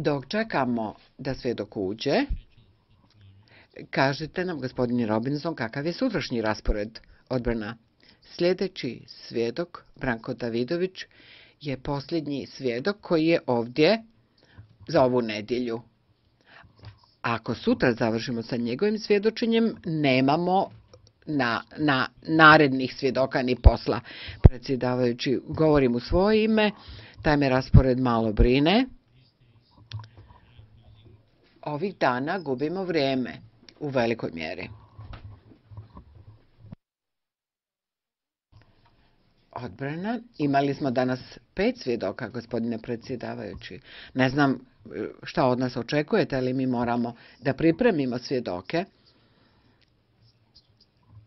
Dok čekamo da svedok uđe, kažite nam, gospodine Robinson, kakav je sutrašnji raspored odbrana. Sljedeći svjedok, Branko Davidović, je posljednji svjedok koji je ovdje za ovu nedjelju. Ako sutra završimo sa njegovim svjedočenjem, nemamo na, na narednih svjedoka ni posla. Predsjedavajući, govorim u svoje ime, taj me raspored malo brine. Ovih dana gubimo vrijeme u velikoj mjeri. Odbrana. Imali smo danas pet svjedoka, gospodine predsjedavajući. Ne znam šta od nas očekujete, ali mi moramo da pripremimo svjedoke.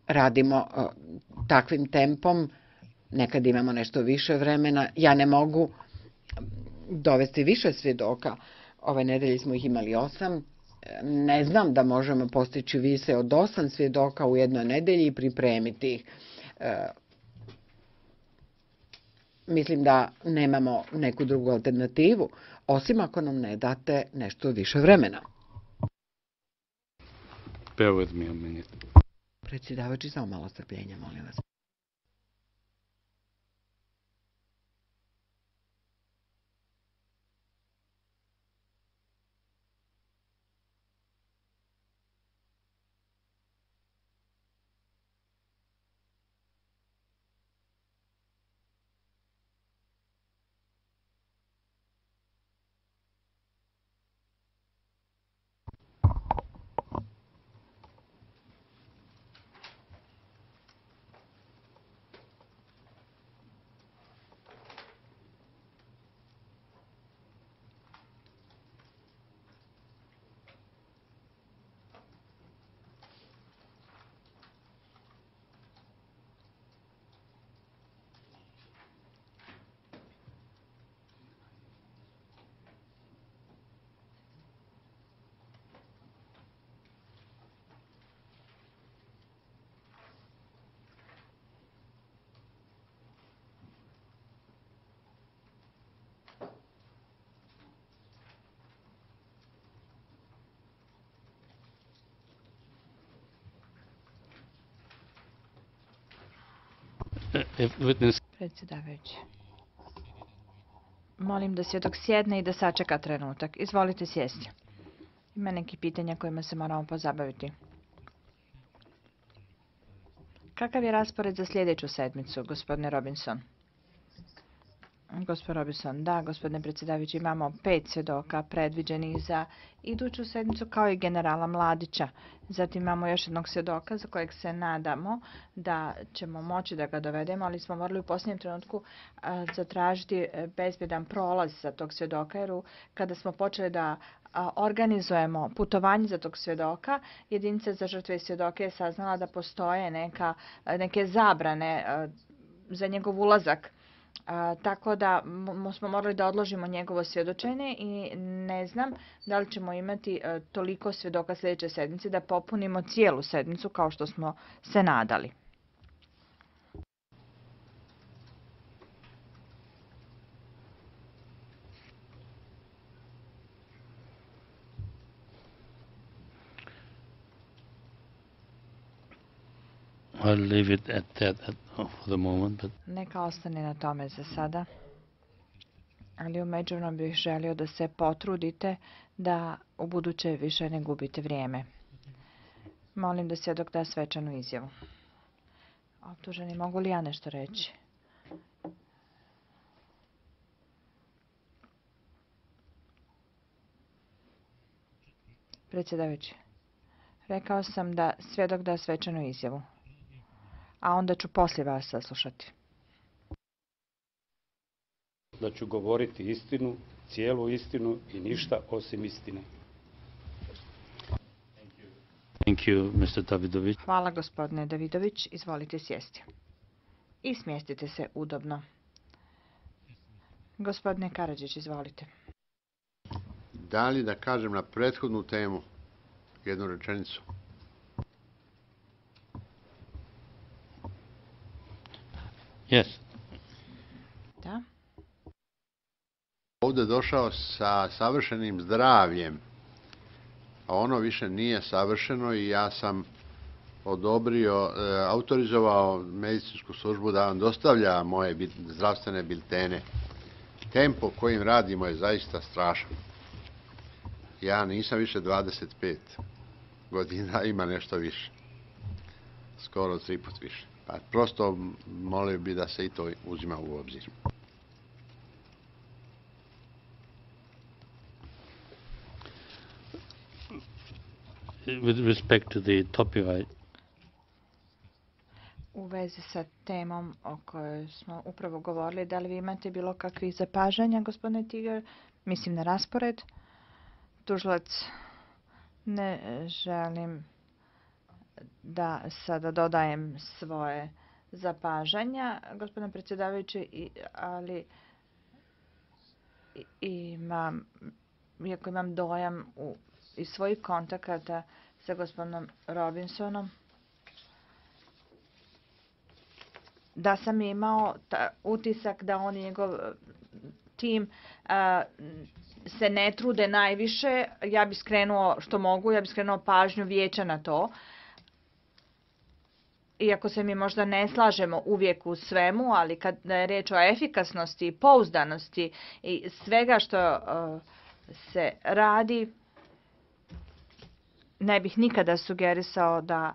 Radimo takvim tempom, nekad imamo nešto više vremena. Ja ne mogu dovesti više svjedoka. Ove nedelje smo ih imali osam. Ne znam da možemo postići više od osam svjedoka u jednoj nedelji i pripremiti ih. Mislim da nemamo neku drugu alternativu, osim ako nam ne date nešto više vremena. Bear with me a minute. Predsjedavajući, samo malo strpljenja, molim vas. Predsjedavajući. Molim da svjedok sjedne i da sačeka trenutak. Izvolite sjesti. Ima neki pitanja kojima se moramo pozabaviti. Kakav je raspored za sljedeću sedmicu, gospodine Robinson? Gospod Robinson, da, gospodine predsjedavajući, imamo pet svjedoka predviđenih za iduću sedmicu kao i generala Mladića. Zatim imamo još jednog svjedoka za kojeg se nadamo da ćemo moći da ga dovedemo, ali smo morali u posljednjem trenutku zatražiti bezbjedan prolaz za tog svjedoka, jer kada smo počeli da organizujemo putovanje za tog svjedoka, jedinica za žrtve i svjedoke je saznala da postoje neka, neke zabrane za njegov ulazak tako da smo morali da odložimo njegovo svjedočenje i ne znam da li ćemo imati toliko svjedoka sljedeće sedmice da popunimo cijelu sedmicu kao što smo se nadali. I'll leave it at that at, for the moment, but Neka ostane na tome za sada. Ali u međuvremenu bih želio da se potrudite da u buduće više ne gubite vrijeme. Molim da se dok da svečanu izjavu. Optuženi, mogu li ja nešto reći? Predsjedavajući, rekao sam da svjedok da svečanu izjavu a onda ću poslije vas saslušati. Da ću govoriti istinu, cijelu istinu i ništa osim istine. thank you, Mr. Davidovic. Hvala gospodine Davidović, izvolite sjesti. I smjestite se udobno. Gospodine Karadžić, izvolite. Da li da kažem na prethodnu temu jednu rečenicu? Yes. Da? ovde došao sa savršenim zdravljem, a ono više nije savršeno i ja sam odobrio, e, autorizovao medicinsku službu da vam dostavlja moje zdravstvene biltene. Tempo kojim radimo je zaista strašan. Ja nisam više 25 godina, ima nešto više. Skoro tri put više. Pa prosto molio bi da se i to uzima u obzir. With respect to the topic, I, U vezi sa temom o kojoj smo upravo govorili, da li vi imate bilo kakvih zapažanja, gospodine Tigar? Mislim na raspored. Tužilac, ne želim da sada dodajem svoje zapažanja, gospodine predsjedavajući, ali imam, iako imam dojam u, iz svojih kontakata sa gospodinom Robinsonom, da sam imao ta, utisak da on i njegov e, tim a, se ne trude najviše, ja bi skrenuo što mogu, ja bi skrenuo pažnju vijeća na to. Iako se mi možda ne slažemo uvijek u svemu, ali kad je riječ o efikasnosti i pouzdanosti i svega što e, se radi, ne bih nikada sugerisao da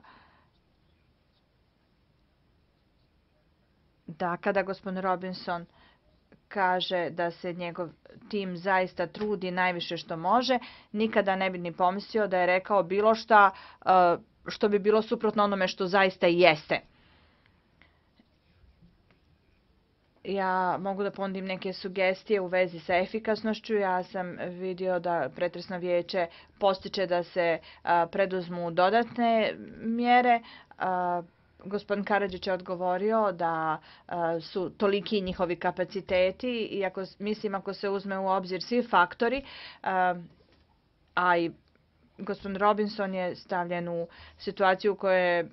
da kada gospodin Robinson kaže da se njegov tim zaista trudi najviše što može, nikada ne bi ni pomislio da je rekao bilo šta uh, što bi bilo suprotno onome što zaista jeste. Ja mogu da ponudim neke sugestije u vezi sa efikasnošću. Ja sam vidio da pretresno vijeće postiče da se uh, preduzmu dodatne mjere. Gospodin Karadžić je odgovorio da su toliki njihovi kapaciteti i ako, mislim ako se uzme u obzir svi faktori, a i gospodin Robinson je stavljen u situaciju u kojoj je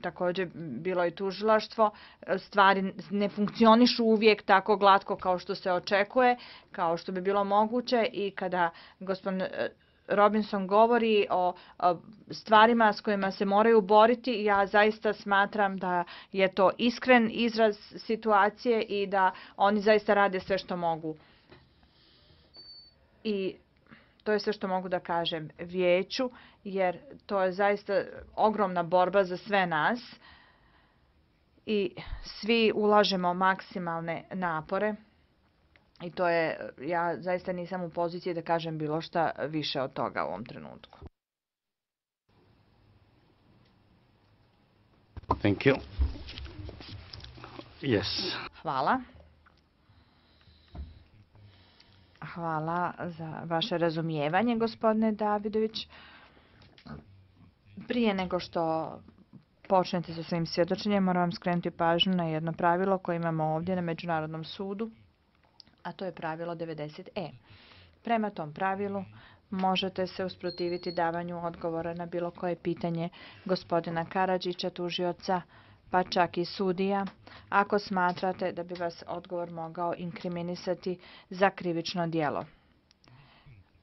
također bilo i tužilaštvo, stvari ne funkcionišu uvijek tako glatko kao što se očekuje, kao što bi bilo moguće i kada gospodin Robinson govori o stvarima s kojima se moraju boriti, ja zaista smatram da je to iskren izraz situacije i da oni zaista rade sve što mogu. I to je sve što mogu da kažem vijeću, jer to je zaista ogromna borba za sve nas i svi ulažemo maksimalne napore. I to je, ja zaista nisam u poziciji da kažem bilo šta više od toga u ovom trenutku. thank you. Yes. Hvala. Hvala za vaše razumijevanje, gospodine Davidović. Prije nego što počnete sa svojim svjedočenjem, moram vam skrenuti pažnju na jedno pravilo koje imamo ovdje na Međunarodnom sudu, a to je pravilo 90e. Prema tom pravilu možete se usprotiviti davanju odgovora na bilo koje pitanje gospodina Karadžića, tužioca, pa čak i sudija, ako smatrate da bi vas odgovor mogao inkriminisati za krivično djelo.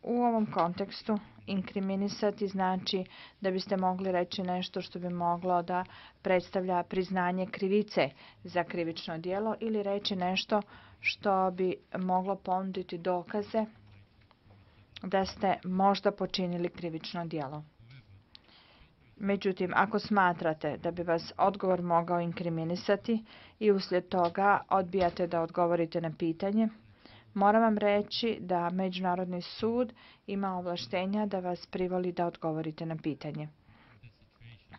U ovom kontekstu inkriminisati znači da biste mogli reći nešto što bi moglo da predstavlja priznanje krivice za krivično djelo ili reći nešto što bi moglo ponuditi dokaze da ste možda počinili krivično djelo. Međutim, ako smatrate da bi vas odgovor mogao inkriminisati i uslijed toga odbijate da odgovorite na pitanje, moram vam reći da Međunarodni sud ima ovlaštenja da vas privoli da odgovorite na pitanje.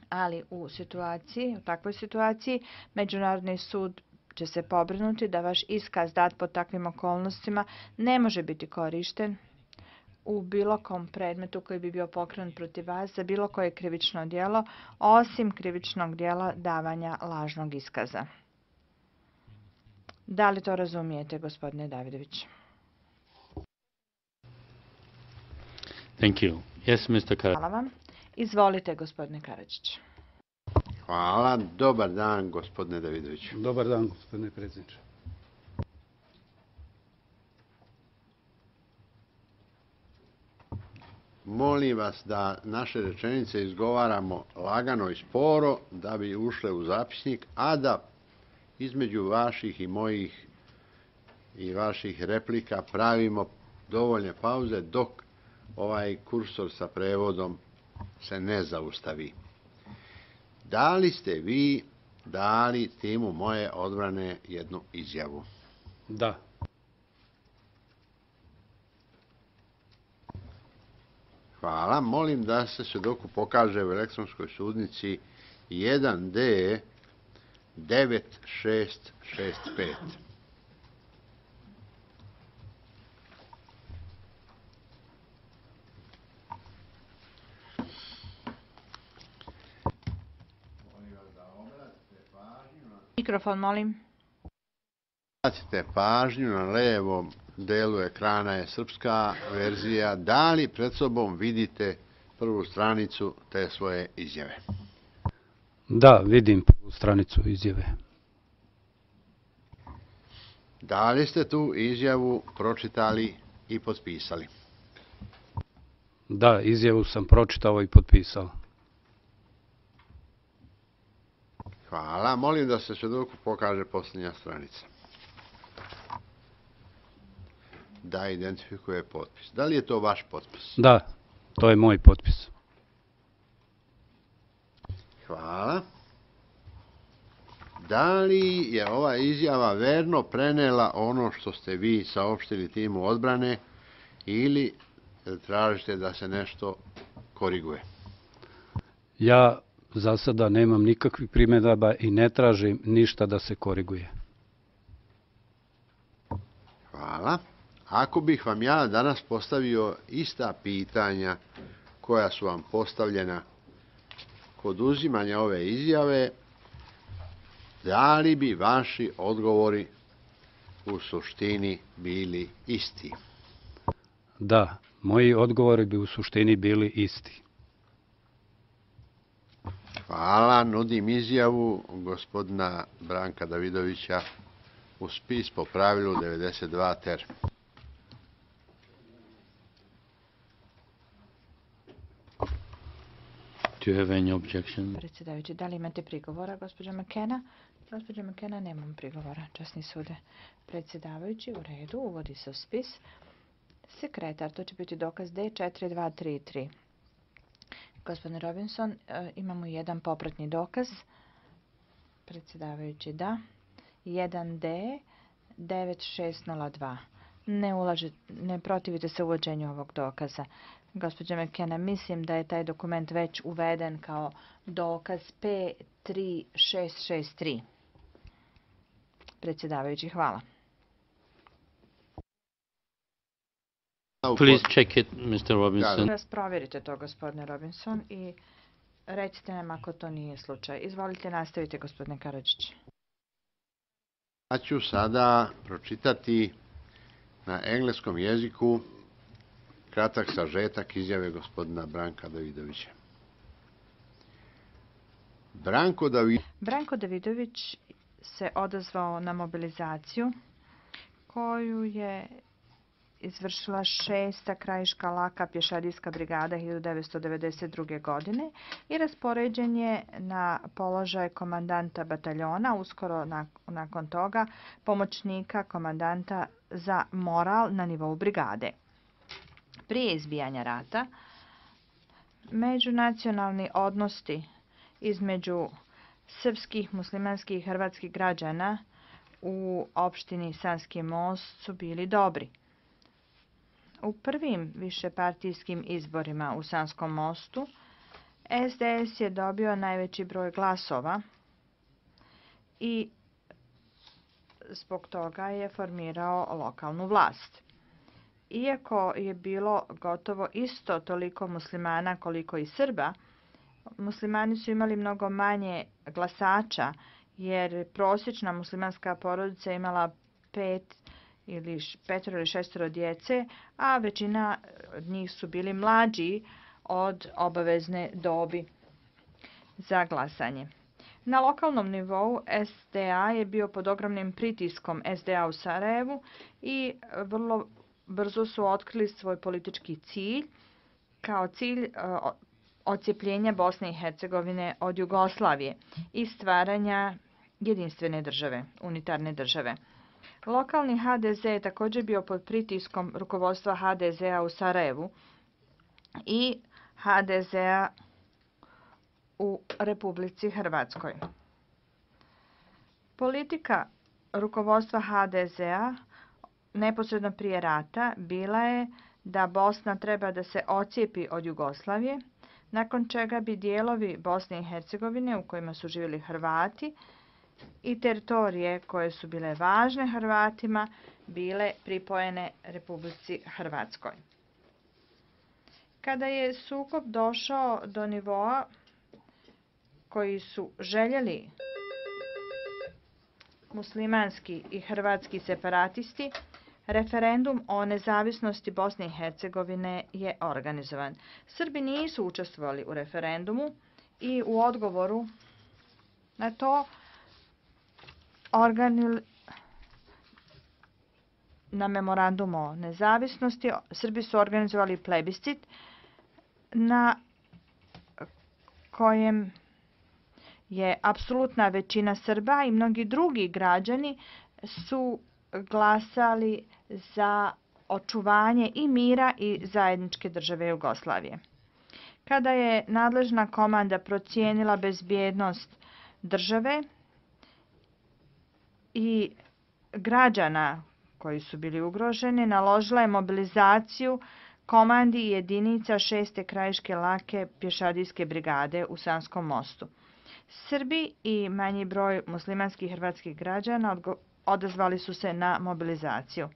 Ali u situaciji, u takvoj situaciji, Međunarodni sud će se pobrinuti da vaš iskaz dat pod takvim okolnostima ne može biti korišten u bilo kom predmetu koji bi bio pokrenut protiv vas za bilo koje krivično djelo, osim krivičnog djela davanja lažnog iskaza. Da li to razumijete, gospodine Davidović? Thank you. Yes, Mr. Kar- Hvala vam. Izvolite, gospodine Karadžić. Hvala, dobar dan gospodine Davidoviću. Dobar dan, gospodine predsjedniče. Molim vas da naše rečenice izgovaramo lagano i sporo da bi ušle u zapisnik, a da između vaših i mojih i vaših replika pravimo dovoljne pauze dok ovaj kursor sa prevodom se ne zaustavi. Da li ste vi dali timu moje odbrane jednu izjavu? Da. Hvala. Molim da se svedoku pokaže u elektronskoj sudnici 1D 9665. Mikrofon, molim. Obratite pažnju na levom delu ekrana je srpska verzija. Da li pred sobom vidite prvu stranicu te svoje izjave? Da, vidim prvu stranicu izjave. Da li ste tu izjavu pročitali i potpisali? Da, izjavu sam pročitao i potpisao. Hvala. Molim da se svedoku pokaže posljednja stranica. Da identifikuje potpis. Da li je to vaš potpis? Da, to je moj potpis. Hvala. Da li je ova izjava verno prenela ono što ste vi saopštili timu odbrane ili tražite da se nešto koriguje? Ja za sada nemam nikakvih primjedaba i ne tražim ništa da se koriguje. Hvala. Ako bih vam ja danas postavio ista pitanja koja su vam postavljena kod uzimanja ove izjave, da li bi vaši odgovori u suštini bili isti? Da, moji odgovori bi u suštini bili isti. Hvala, nudim izjavu gospodina Branka Davidovića u spis po pravilu 92 ter. You have any objection? Predsjedavajući, da li imate prigovora, gospođa McKenna? Gospođa McKenna, nemam prigovora, časni sude. Predsjedavajući, u redu, uvodi se u spis. Sekretar, to će biti dokaz D4233. Gospodine Robinson, e, imamo jedan popratni dokaz. Predsjedavajući, da. 1D 9602. Ne, ne protivite se uvođenju ovog dokaza. Gospođa McKenna, mislim da je taj dokument već uveden kao dokaz P3663. Predsjedavajući, hvala. Please check it, Mr. Robinson. Vas provjerite to, gospodine Robinson, i recite nam ako to nije slučaj. Izvolite, nastavite, gospodine Karadžić. Ja ću sada pročitati na engleskom jeziku kratak sažetak izjave gospodina Branka Davidovića. Branko Davidović Branko Davidović se odazvao na mobilizaciju koju je izvršila šesta krajiška laka pješadijska brigada 1992. godine i raspoređen je na položaj komandanta bataljona, uskoro nakon toga pomoćnika komandanta za moral na nivou brigade. Prije izbijanja rata, međunacionalni odnosti između srpskih, muslimanskih i hrvatskih građana u opštini Sanski most su bili dobri. U prvim višepartijskim izborima u Sanskom mostu SDS je dobio najveći broj glasova i zbog toga je formirao lokalnu vlast. Iako je bilo gotovo isto toliko muslimana koliko i Srba, muslimani su imali mnogo manje glasača jer prosječna muslimanska porodica imala pet ili petero ili šestero djece, a većina od njih su bili mlađi od obavezne dobi za glasanje. Na lokalnom nivou SDA je bio pod ogromnim pritiskom SDA u Sarajevu i vrlo brzo su otkrili svoj politički cilj kao cilj e, ocijepljenja Bosne i Hercegovine od Jugoslavije i stvaranja jedinstvene države, unitarne države. Lokalni HDZ je također bio pod pritiskom rukovodstva HDZ-a u Sarajevu i HDZ-a u Republici Hrvatskoj. Politika rukovodstva HDZ-a neposredno prije rata bila je da Bosna treba da se ocijepi od Jugoslavije, nakon čega bi dijelovi Bosne i Hercegovine u kojima su živjeli Hrvati i teritorije koje su bile važne Hrvatima bile pripojene Republici Hrvatskoj. Kada je sukob došao do nivoa koji su željeli muslimanski i hrvatski separatisti, referendum o nezavisnosti Bosne i Hercegovine je organizovan. Srbi nisu učestvovali u referendumu i u odgovoru na to na memorandum o nezavisnosti Srbi su organizovali plebiscit na kojem je apsolutna većina Srba i mnogi drugi građani su glasali za očuvanje i mira i zajedničke države Jugoslavije. Kada je nadležna komanda procijenila bezbjednost države i građana koji su bili ugroženi, naložila je mobilizaciju komandi jedinica šeste krajiške lake pješadijske brigade u Sanskom mostu. Srbi i manji broj muslimanskih hrvatskih građana odazvali su se na mobilizaciju.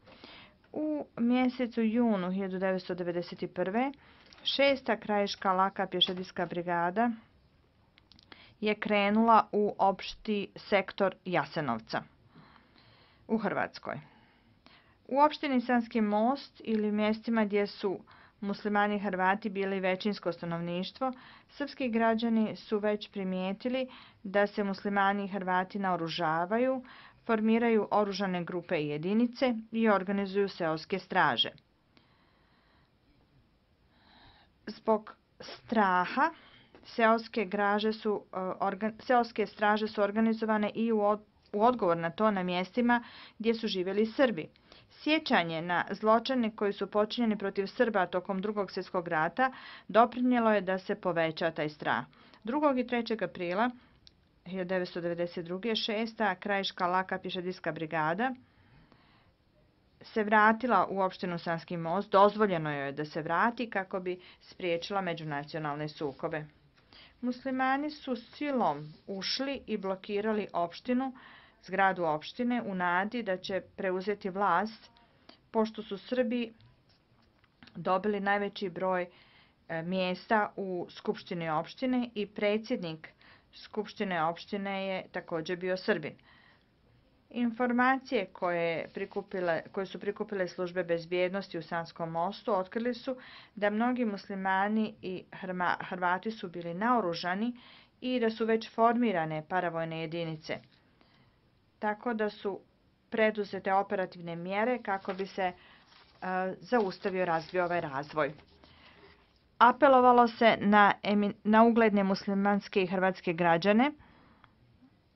U mjesecu junu 1991. šesta krajiška laka pješadijska brigada je krenula u opšti sektor Jasenovca u Hrvatskoj. U opštini Sanski most ili mjestima gdje su muslimani i Hrvati bili većinsko stanovništvo, srpski građani su već primijetili da se muslimani i Hrvati naoružavaju, formiraju oružane grupe i jedinice i organizuju seoske straže. Zbog straha seoske, graže su, e, seoske straže su organizovane i u, u odgovor na to na mjestima gdje su živjeli Srbi. Sjećanje na zločine koji su počinjeni protiv Srba tokom drugog svjetskog rata doprinijelo je da se poveća taj strah. 2. i 3. aprila 1992. šesta krajiška laka pješadijska brigada se vratila u opštinu Sanski most, dozvoljeno joj je da se vrati kako bi spriječila međunacionalne sukobe. Muslimani su silom ušli i blokirali opštinu, zgradu opštine u nadi da će preuzeti vlast, pošto su Srbi dobili najveći broj e, mjesta u Skupštini opštine i predsjednik Skupštine opštine je također bio Srbin. Informacije koje, prikupile, koje su prikupile službe bezbjednosti u Sanskom mostu otkrili su da mnogi muslimani i Hrvati su bili naoružani i da su već formirane paravojne jedinice. Tako da su preduzete operativne mjere kako bi se zaustavio razvio ovaj razvoj. Apelovalo se na, na ugledne muslimanske i hrvatske građane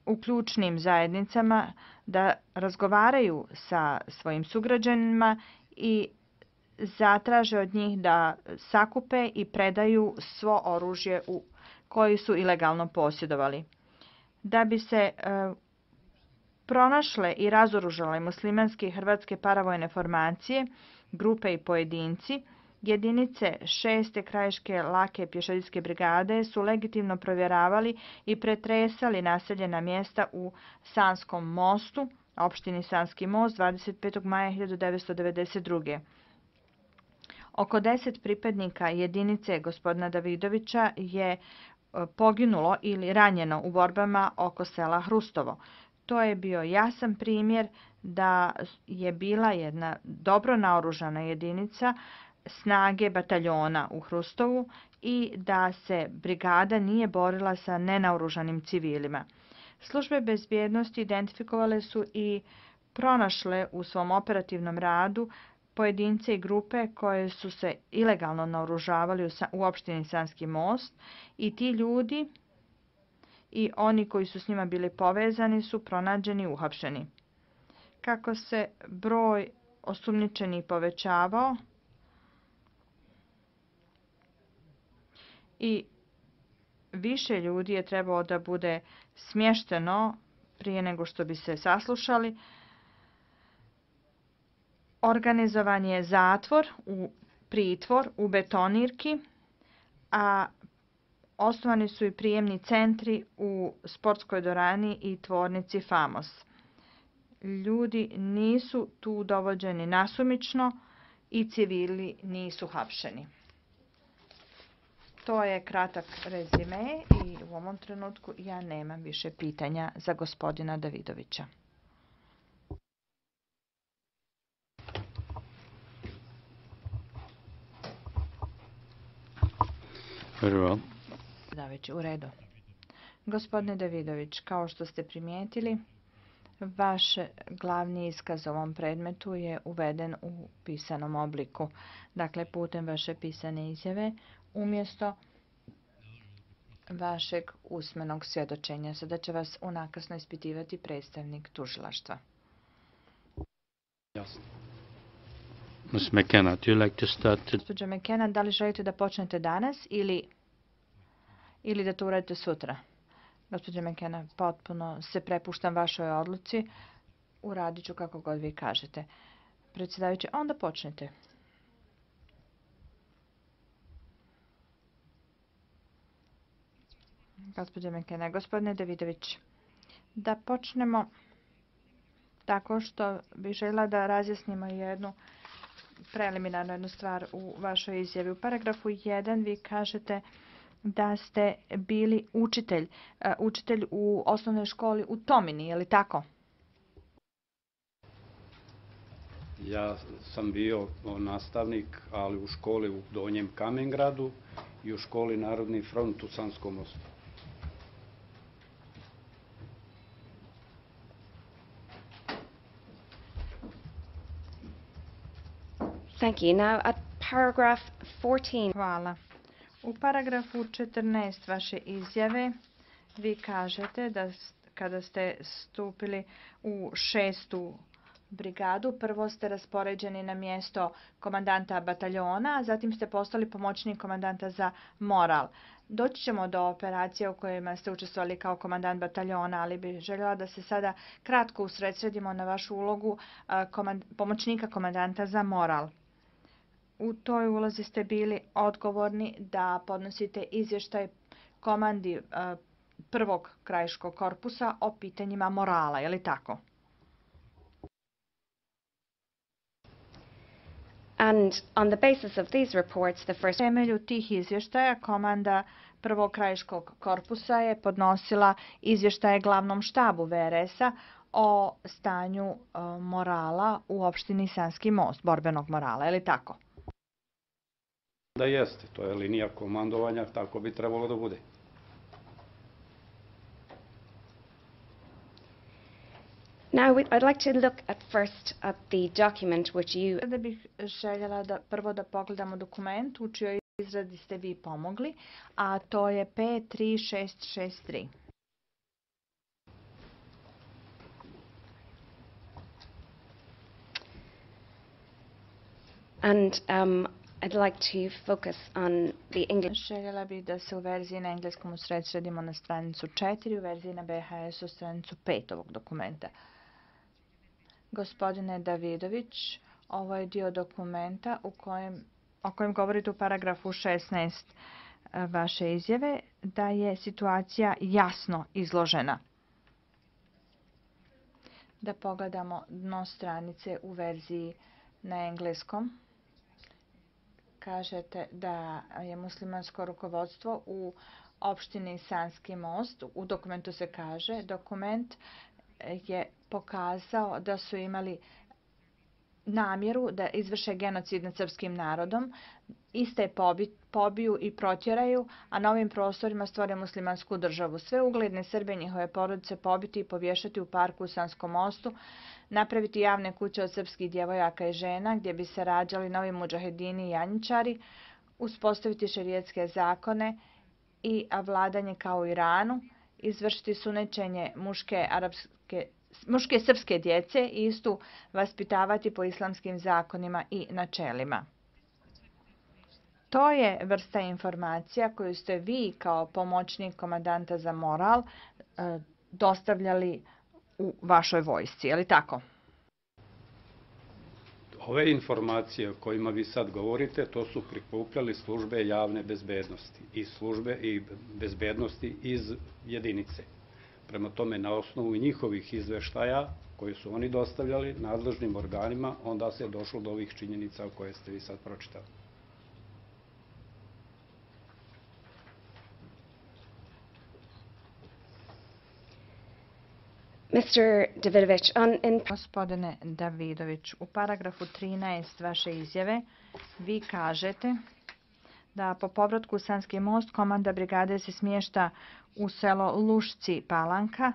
u ključnim zajednicama da razgovaraju sa svojim sugrađanima i zatraže od njih da sakupe i predaju svo oružje u koji su ilegalno posjedovali. Da bi se e, pronašle i razoružale muslimanske i hrvatske paravojne formacije, grupe i pojedinci, Jedinice šeste krajiške lake pješadijske brigade su legitimno provjeravali i pretresali naseljena mjesta u Sanskom mostu, opštini Sanski most 25. maja 1992. Oko deset pripadnika jedinice gospodina Davidovića je e, poginulo ili ranjeno u borbama oko sela Hrustovo. To je bio jasan primjer da je bila jedna dobro naoružana jedinica snage bataljona u Hrustovu i da se brigada nije borila sa nenaoružanim civilima. Službe bezbjednosti identifikovale su i pronašle u svom operativnom radu pojedince i grupe koje su se ilegalno naoružavali u opštini Sanski most i ti ljudi i oni koji su s njima bili povezani su pronađeni i uhapšeni. Kako se broj osumnjičenih povećavao i više ljudi je trebalo da bude smješteno prije nego što bi se saslušali, Organizovan je zatvor u pritvor u betonirki, a osnovani su i prijemni centri u sportskoj dorani i tvornici Famos. Ljudi nisu tu dovođeni nasumično i civili nisu hapšeni. To je kratak rezime i u ovom trenutku ja nemam više pitanja za gospodina Davidovića. U redu. Gospodine Davidović, kao što ste primijetili, vaš glavni iskaz ovom predmetu je uveden u pisanom obliku, dakle putem vaše pisane izjave, umjesto vašeg usmenog svjedočenja. Sada će vas unakasno ispitivati predstavnik tužilaštva. Ms. McKenna, do you like to start? Gospođo McKenna, da li želite da počnete danas ili, ili da to uradite sutra? Gospođo McKenna, potpuno se prepuštam vašoj odluci. Uradit ću kako god vi kažete. Predsjedavajući, onda počnete. Gospođo McKenna, gospodine Davidović, da počnemo tako što bih žela da razjasnimo jednu preliminarno jednu stvar u vašoj izjavi. U paragrafu 1 vi kažete da ste bili učitelj, e, učitelj u osnovnoj školi u Tomini, je li tako? Ja sam bio nastavnik, ali u školi u Donjem Kamengradu i u školi Narodni front u Sanskom mostu. Thank you. Now at paragraph 14. Hvala. U paragrafu 14 vaše izjave vi kažete da kada ste stupili u šestu brigadu, prvo ste raspoređeni na mjesto komandanta bataljona, a zatim ste postali pomoćnik komandanta za moral. Doći ćemo do operacije u kojima ste učestvovali kao komandant bataljona, ali bih željela da se sada kratko usredsredimo na vašu ulogu pomoćnika komandanta za moral u toj ulozi ste bili odgovorni da podnosite izvještaj komandi e, prvog krajiškog korpusa o pitanjima morala, je li tako? And on the basis of these reports, the first... temelju tih izvještaja komanda prvog krajiškog korpusa je podnosila izvještaje glavnom štabu VRS-a o stanju e, morala u opštini Sanski most, borbenog morala, je li tako? Da jeste, to je linija komandovanja, tako bi trebalo da bude. Now, I'd like to look at first at the document which you... Sada bih željela da prvo da pogledamo dokument u čijoj izradi ste vi pomogli, a to je P3663. And um, I'd like to focus on the English. Željela bih da se u verziji na engleskom usredsredimo na stranicu 4, u verziji na BHS u stranicu 5 ovog dokumenta. Gospodine Davidović, ovo je dio dokumenta u kojem, o kojem govorite u paragrafu 16 e, vaše izjave, da je situacija jasno izložena. Da pogledamo dno stranice u verziji na engleskom kažete da je muslimansko rukovodstvo u opštini Sanski most. U dokumentu se kaže, dokument je pokazao da su imali namjeru da izvrše genocid nad srpskim narodom, iste pobiju i protjeraju, a na ovim prostorima stvore muslimansku državu. Sve ugledne Srbe njihove porodice pobiti i povješati u parku u Sanskom mostu, napraviti javne kuće od srpskih djevojaka i žena gdje bi se rađali novi muđahedini i janjičari, uspostaviti šerijetske zakone i vladanje kao u Iranu, izvršiti sunečenje muške arapske muške srpske djece i istu vaspitavati po islamskim zakonima i načelima. To je vrsta informacija koju ste vi kao pomoćnik komandanta za moral e, dostavljali u vašoj vojsci, je li tako? Ove informacije o kojima vi sad govorite, to su prikupljali službe javne bezbednosti i službe i bezbednosti iz jedinice. Prema tome, na osnovu njihovih izveštaja koje su oni dostavljali nadležnim organima, onda se je došlo do ovih činjenica o koje ste vi sad pročitali. Mr. Davidović, on, in... Gospodine Davidović, u paragrafu 13 vaše izjave vi kažete da po povratku u Sanski most komanda brigade se smješta u selo Lušci Palanka.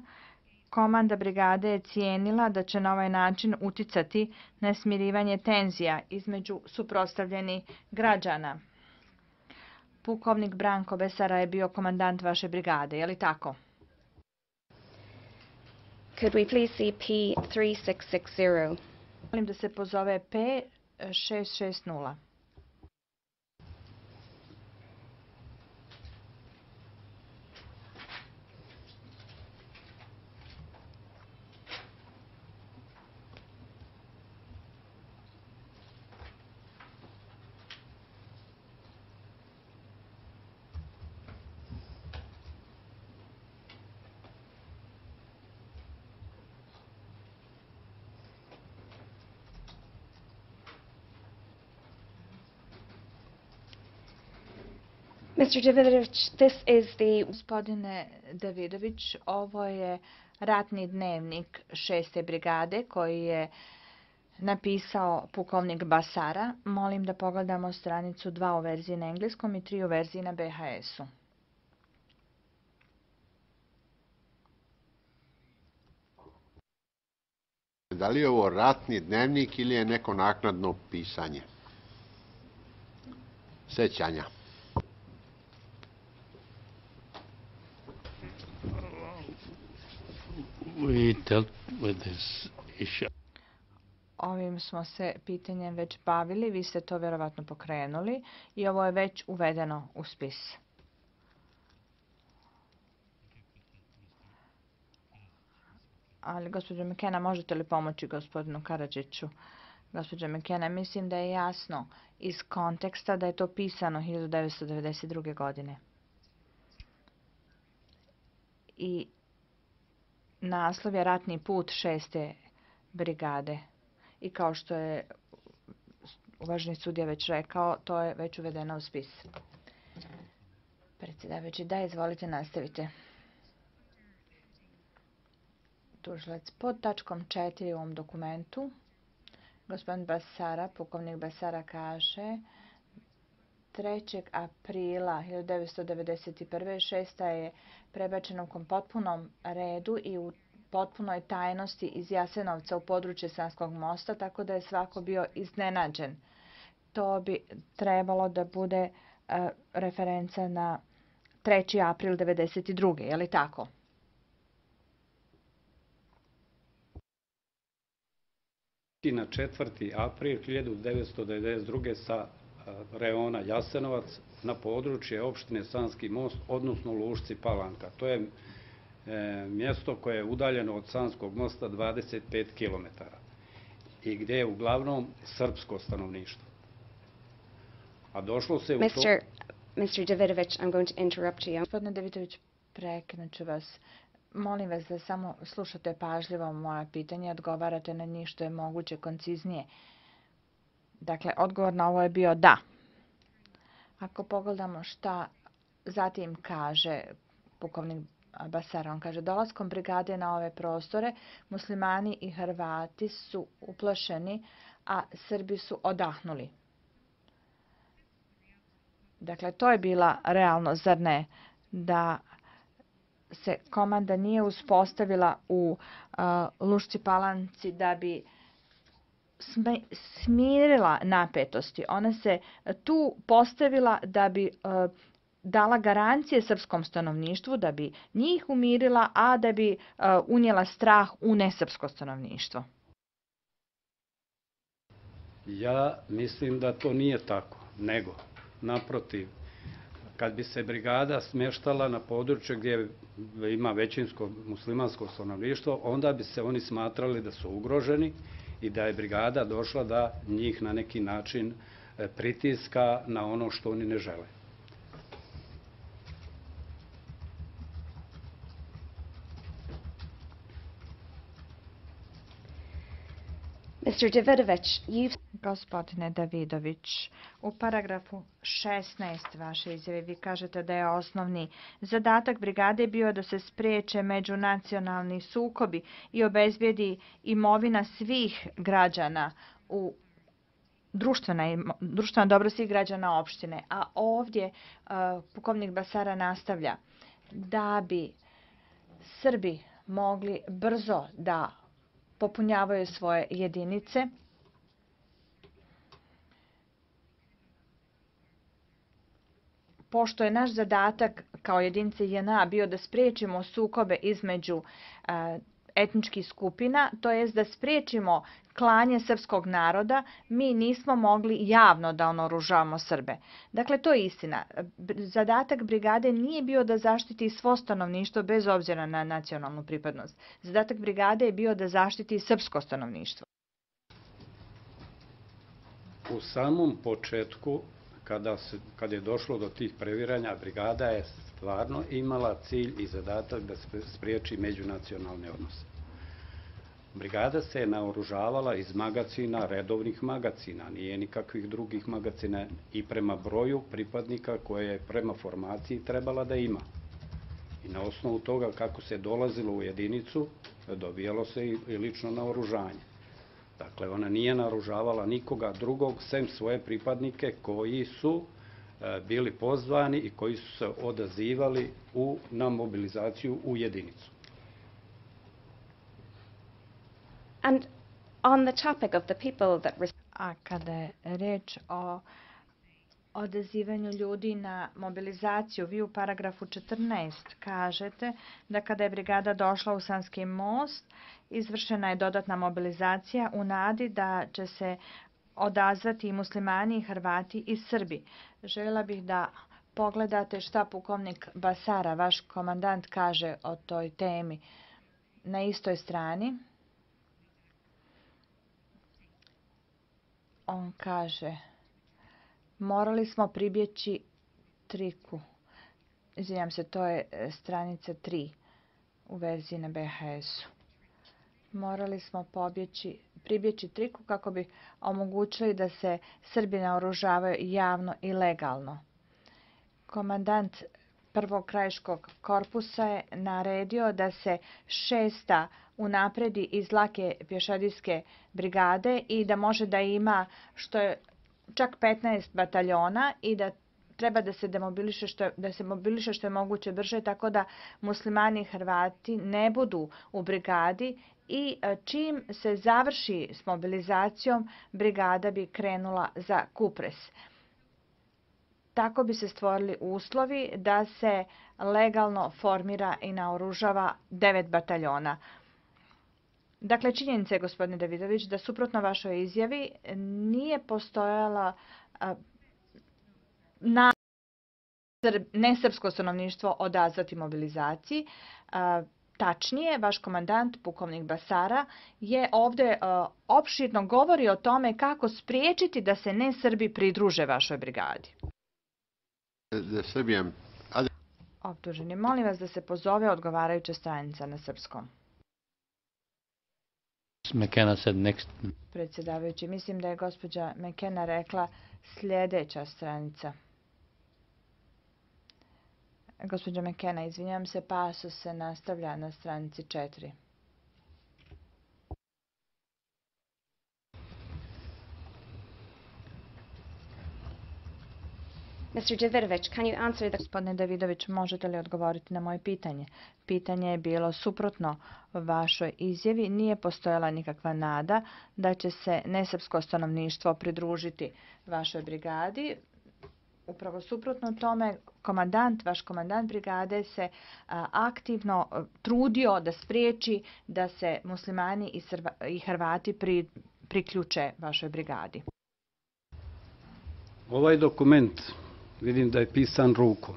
Komanda brigade je cijenila da će na ovaj način uticati na smirivanje tenzija između suprostavljenih građana. Pukovnik Branko Besara je bio komandant vaše brigade, je li tako? Could we please see P3660? Molim da se pozove P660. Mr. Davidović, this is the... Gospodine Davidović, ovo je ratni dnevnik šeste brigade koji je napisao pukovnik Basara. Molim da pogledamo stranicu 2 u verziji na engleskom i 3 u verziji na BHS-u. Da li je ovo ratni dnevnik ili je neko naknadno pisanje? Sećanja. We dealt with this issue. Ovim smo se pitanjem već bavili, vi ste to vjerovatno pokrenuli i ovo je već uvedeno u spis. Ali, gospođo Mekena, možete li pomoći gospodinu Karadžiću? Gospođo Mekena, mislim da je jasno iz konteksta da je to pisano 1992. godine. I naslov je Ratni put šeste brigade. I kao što je uvaženi sudija već rekao, to je već uvedeno u spis. Predsjedavajući, da, izvolite, nastavite. Tužilac pod tačkom 4 u ovom dokumentu. Gospodin Basara, pukovnik Basara kaže 3. aprila 1991. šesta je prebačena u potpunom redu i u potpunoj tajnosti iz Jasenovca u područje Sanskog mosta, tako da je svako bio iznenađen. To bi trebalo da bude e, referenca na 3. april 1992. Je li tako? na 4. april 1992. sa reona Jasenovac na područje opštine Sanski most, odnosno Lušci Palanka. To je e, mjesto koje je udaljeno od Sanskog mosta 25 km i gdje je uglavnom srpsko stanovništvo. A došlo se u to... Mr. Davidović, I'm going to interrupt you. Gospodine Davidović, preknuću vas. Molim vas da samo slušate pažljivo moja pitanja i odgovarate na njih što je moguće konciznije. Dakle, odgovor na ovo je bio da. Ako pogledamo šta zatim kaže pukovnik Basar, on kaže dolaskom brigade na ove prostore muslimani i Hrvati su uplašeni, a Srbi su odahnuli. Dakle, to je bila realno, zar ne, da se komanda nije uspostavila u Lušci Palanci da bi smirila napetosti. Ona se tu postavila da bi uh, dala garancije srpskom stanovništvu, da bi njih umirila, a da bi uh, unijela strah u nesrpsko stanovništvo. Ja mislim da to nije tako, nego naprotiv, kad bi se brigada smještala na područje gdje ima većinsko muslimansko stanovništvo, onda bi se oni smatrali da su ugroženi i da je brigada došla da njih na neki način e, pritiska na ono što oni ne žele. Mr. Davidovich, you've Gospodine Davidović, u paragrafu 16 vaše izjave vi kažete da je osnovni zadatak brigade bio da se spriječe međunacionalni sukobi i obezbijedi imovina svih građana u društvena, društvena dobro svih građana opštine. A ovdje uh, pukovnik Basara nastavlja da bi Srbi mogli brzo da popunjavaju svoje jedinice. Pošto je naš zadatak kao jedinice JNA bio da spriječimo sukobe između e, etničkih skupina, to jest da spriječimo klanje srpskog naroda, mi nismo mogli javno da onoružavamo Srbe. Dakle, to je istina. Zadatak brigade nije bio da zaštiti svo stanovništvo bez obzira na nacionalnu pripadnost. Zadatak brigade je bio da zaštiti srpsko stanovništvo. U samom početku, kada, se, kada je došlo do tih previranja, brigada je stvarno imala cilj i zadatak da spriječi međunacionalne odnose. Brigada se je naoružavala iz magacina, redovnih magacina, nije nikakvih drugih magacina i prema broju pripadnika koje je prema formaciji trebala da ima. I na osnovu toga kako se dolazilo u jedinicu, dobijalo se i lično naoružanje. Dakle, ona nije naoružavala nikoga drugog, sem svoje pripadnike koji su e, bili pozvani i koji su se odazivali u, na mobilizaciju u jedinicu. And on the topic of the people that A kada je reč o odazivanju ljudi na mobilizaciju, vi u paragrafu 14 kažete da kada je brigada došla u Sanski most, izvršena je dodatna mobilizacija u nadi da će se odazvati i muslimani, i Hrvati i Srbi. Željela bih da pogledate šta pukovnik Basara, vaš komandant, kaže o toj temi na istoj strani. On kaže morali smo pribjeći triku. Izvinjam se, to je e, stranica 3 u verziji na BHS-u. Morali smo pobjeći, pribjeći triku kako bi omogućili da se Srbi naoružavaju javno i legalno. Komandant prvog krajiškog korpusa je naredio da se šesta unapredi iz lake pješadijske brigade i da može da ima što je čak 15 bataljona i da treba da se demobiliše što da se mobiliše što je moguće brže tako da muslimani i Hrvati ne budu u brigadi i e, čim se završi s mobilizacijom brigada bi krenula za Kupres. Tako bi se stvorili uslovi da se legalno formira i naoružava devet bataljona. Dakle, činjenica je, gospodine Davidović, da suprotno vašoj izjavi nije postojala na nesrpsko stanovništvo odazvati mobilizaciji. Tačnije, vaš komandant, pukovnik Basara, je ovde opširno govori o tome kako spriječiti da se ne Srbi pridruže vašoj brigadi. Optuženi, molim vas da se pozove odgovarajuća stranica na srpskom. McKenna said next. Predsjedavajući, mislim da je gospođa McKenna rekla sljedeća stranica. Gospođa McKenna, izvinjam se, paso se nastavlja na stranici 4. Mr. Davidovich, can you answer the Gospodine Davidović, možete li odgovoriti na moje pitanje? Pitanje je bilo suprotno vašoj izjavi. Nije postojala nikakva nada da će se nesrpsko stanovništvo pridružiti vašoj brigadi. Upravo suprotno tome, komandant, vaš komandant brigade se aktivno trudio da spriječi da se muslimani i, Hrvati pri, priključe vašoj brigadi. Ovaj dokument vidim da je pisan rukom.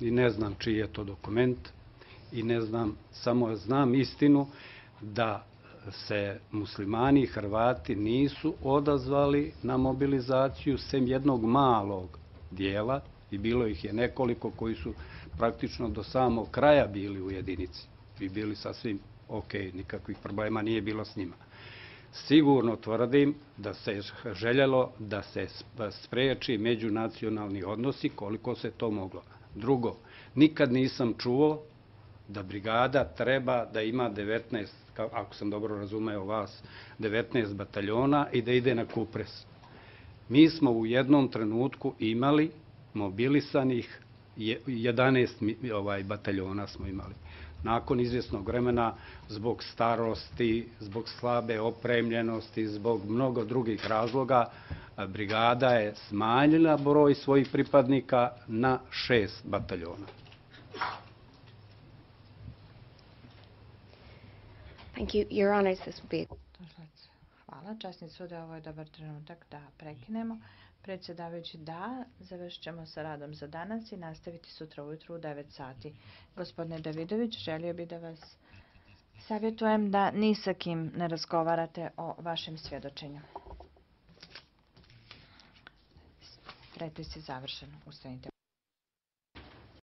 I ne znam čiji je to dokument. I ne znam, samo znam istinu da se muslimani i Hrvati nisu odazvali na mobilizaciju sem jednog malog dijela. I bilo ih je nekoliko koji su praktično do samog kraja bili u jedinici. I bili sasvim ok, nikakvih problema nije bilo s njima. Sigurno tvrdim da se željelo da se spreči međunacionalni odnosi koliko se to moglo. Drugo, nikad nisam čuo da brigada treba da ima 19, kao- ako sam dobro razumeo vas, 19 bataljona i da ide na Kupres. Mi smo u jednom trenutku imali mobilisanih je- 11 mi- ovaj, bataljona smo imali. Nakon izvjesnog vremena, zbog starosti, zbog slabe opremljenosti, zbog mnogo drugih razloga, brigada je smanjila broj svojih pripadnika na šest bataljona. Thank you, Your Honours. This will be Hvala. Časni sude, ovo je dobar trenutak da prekinemo. Predsjedavajući da, završit ćemo sa radom za danas i nastaviti sutra ujutru u 9 sati. Gospodine Davidović, želio bi da vas savjetujem da ni sa kim ne razgovarate o vašem svjedočenju. Pretres je završen. Ustanite.